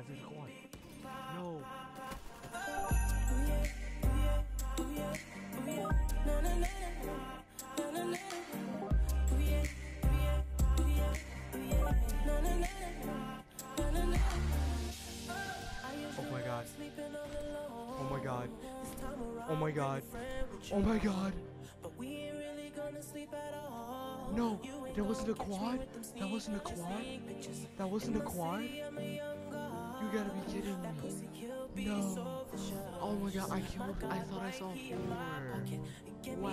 guys. It's. No. Oh my god. Oh my god. Oh my god. Oh my god. No, that wasn't a quad. That wasn't a quad. That wasn't a quad. You gotta be kidding me. No. Oh my god, I killed. I thought I saw four. Wow.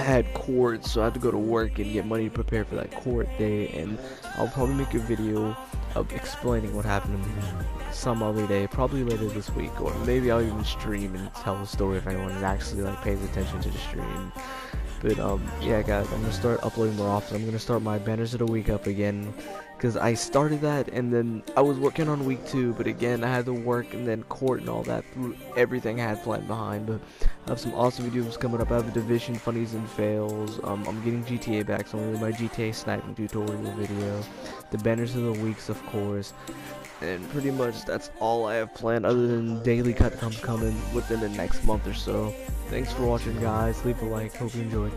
I had court, so I had to go to work and get money to prepare for that court day, and I'll probably make a video of explaining what happened to me some other day, probably later this week, or maybe I'll even stream and tell the story if anyone actually like pays attention to the stream. But um, yeah, guys, I'm gonna start uploading more often. I'm gonna start my banners of the week up again, cause I started that and then I was working on week two, but again I had to work and then court and all that through everything I had planned behind. But I have some awesome videos coming up. I have a division funnies and fails. Um, I'm getting GTA back, so I'm doing my GTA sniping tutorial video. The banners of the weeks, of course. And pretty much that's all I have planned other than daily cut comes coming within the next month or so. Thanks for watching guys, leave a like, hope you enjoyed.